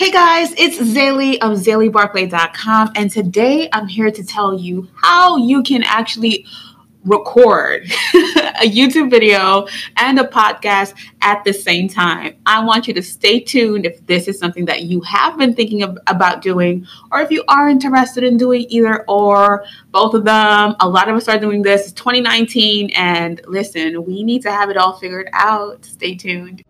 Hey guys, it's XayLi of XayLiBarclay.com, and today I'm here to tell you how you can actually record a YouTube video and a podcast at the same time. I want you to stay tuned if this is something that you have been thinking of, about doing, or if you are interested in doing either or both of them. A lot of us are doing this. It's 2019, and listen, we need to have it all figured out. Stay tuned.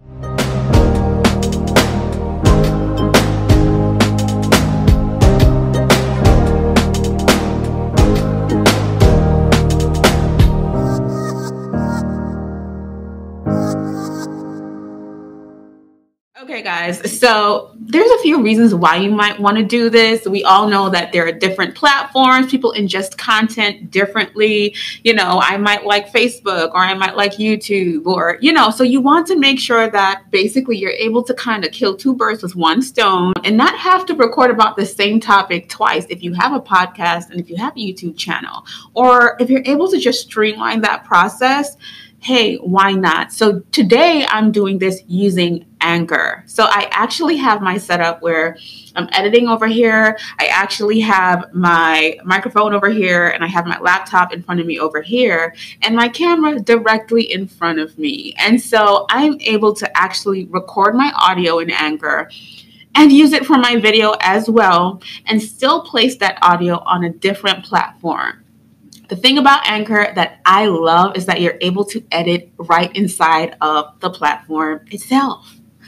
Okay, guys, so there's a few reasons why you might want to do this. We all know that there are different platforms, people ingest content differently. You know, I might like Facebook or I might like YouTube, or, you know, so you want to make sure that basically you're able to kind of kill two birds with one stone and not have to record about the same topic twice if you have a podcast and if you have a YouTube channel, or if you're able to just streamline that process hey, why not? So today I'm doing this using Anchor. So I actually have my setup where I'm editing over here. I actually have my microphone over here and I have my laptop in front of me over here and my camera directly in front of me. And so I'm able to actually record my audio in Anchor and use it for my video as well and still place that audio on a different platform. The thing about Anchor that I love is that you're able to edit right inside of the platform itself.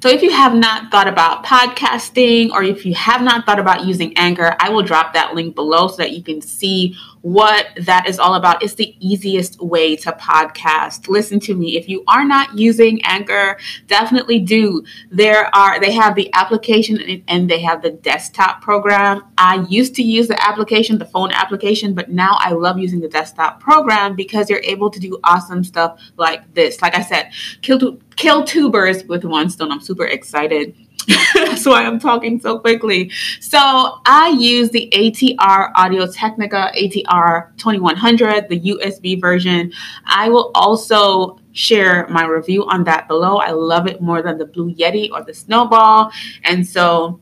so if you have not thought about podcasting or if you have not thought about using Anchor, I will drop that link below so that you can see what that is all about. It's the easiest way to podcast. Listen to me. If you are not using Anchor, definitely do. There are they have the application and they have the desktop program. I used to use the application, the phone application, but now I love using the desktop program because you're able to do awesome stuff like this. Like I said, kill kill two birds with one stone. I'm super excited That's why I'm talking so quickly. So I use the ATR Audio Technica ATR 2100, the USB version. I will also share my review on that below. I love it more than the Blue Yeti or the Snowball. And so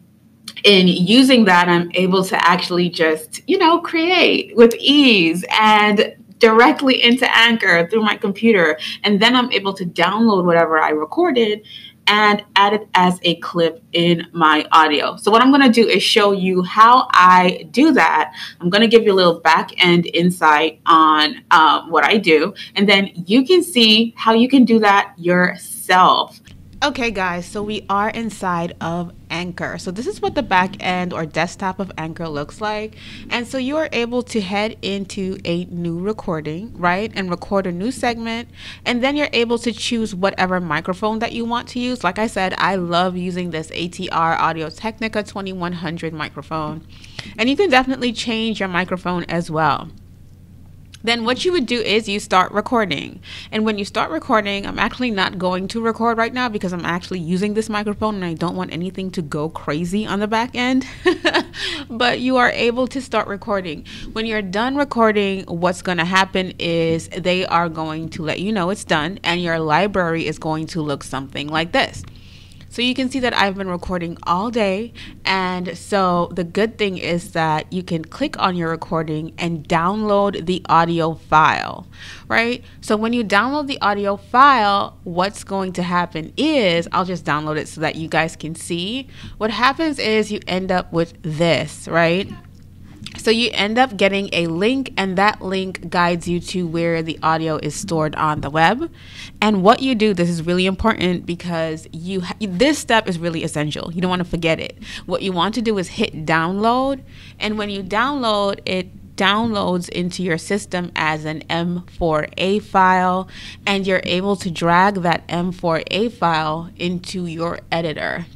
in using that, I'm able to actually just, you know, create with ease and directly into Anchor through my computer. And then I'm able to download whatever I recorded and add it as a clip in my audio. So what I'm going to do is show you how I do that. I'm going to give you a little back end insight on um, what I do, and then you can see how you can do that yourself. Okay, guys, so we are inside of Anchor. So this is what the back end or desktop of Anchor looks like. And so you are able to head into a new recording, right? And record a new segment. And then you're able to choose whatever microphone that you want to use. Like I said, I love using this ATR Audio Technica 2100 microphone. And you can definitely change your microphone as well then what you would do is you start recording. And when you start recording, I'm actually not going to record right now because I'm actually using this microphone and I don't want anything to go crazy on the back end. but you are able to start recording. When you're done recording, what's going to happen is they are going to let you know it's done and your library is going to look something like this. So you can see that I've been recording all day. And so the good thing is that you can click on your recording and download the audio file, right? So when you download the audio file, what's going to happen is I'll just download it so that you guys can see. What happens is you end up with this, right? So you end up getting a link, and that link guides you to where the audio is stored on the web. And what you do, this is really important because you ha- this step is really essential. You don't want to forget it. What you want to do is hit download, and when you download it downloads into your system as an M4A file, and you're able to drag that M4A file into your editor.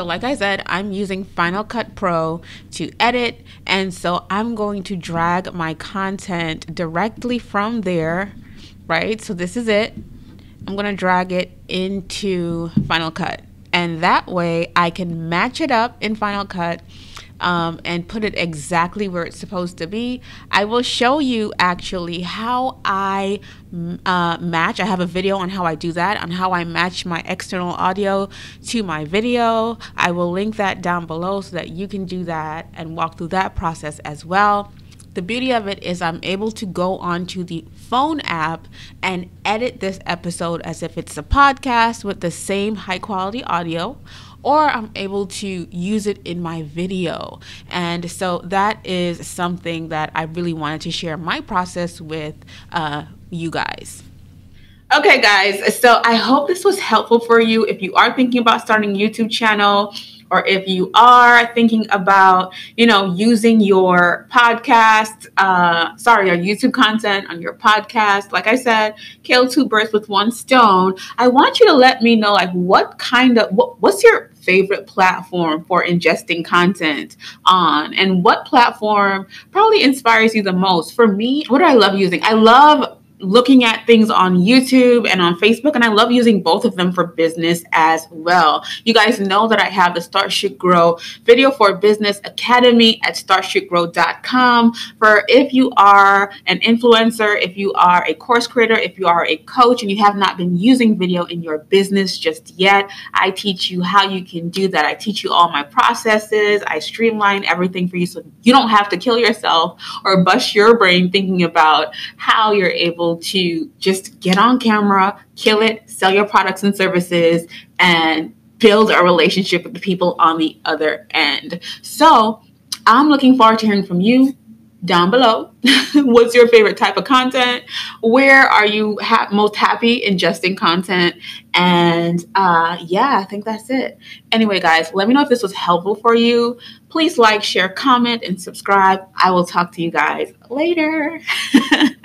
So, like I said, I'm using Final Cut Pro to edit, and so I'm going to drag my content directly from there, right? So, this is it. I'm going to drag it into Final Cut, and that way I can match it up in Final Cut um, and put it exactly where it's supposed to be, I will show you actually how I uh, match. I have a video on how I do that, on how I match my external audio to my video. I will link that down below so that you can do that and walk through that process as well. The beauty of it is I'm able to go onto the phone app and edit this episode as if it's a podcast with the same high quality audio or I'm able to use it in my video. And so that is something that I really wanted to share my process with uh, you guys. Okay, guys, so I hope this was helpful for you if you are thinking about starting a YouTube channel or if you are thinking about, you know, using your podcast, uh, sorry, your YouTube content on your podcast, like I said, kill two birds with one stone. I want you to let me know, like, what kind of, what, what's your favorite platform for ingesting content on and what platform probably inspires you the most for me what do i love using i love looking at things on YouTube and on Facebook, and I love using both of them for business as well. You guys know that I have the Start Shoot Grow Video for Business Academy at startshootgrow.com. For if you are an influencer, if you are a course creator, if you are a coach, and you have not been using video in your business just yet, I teach you how you can do that. I teach you all my processes, I streamline everything for you so you don't have to kill yourself or bust your brain thinking about how you're able able to just get on camera, kill it, sell your products and services, and build a relationship with the people on the other end. So I'm looking forward to hearing from you down below. What's your favorite type of content? Where are you ha- most happy ingesting content? And uh, yeah, I think that's it. Anyway, guys, let me know if this was helpful for you. Please like, share, comment, and subscribe. I will talk to you guys later.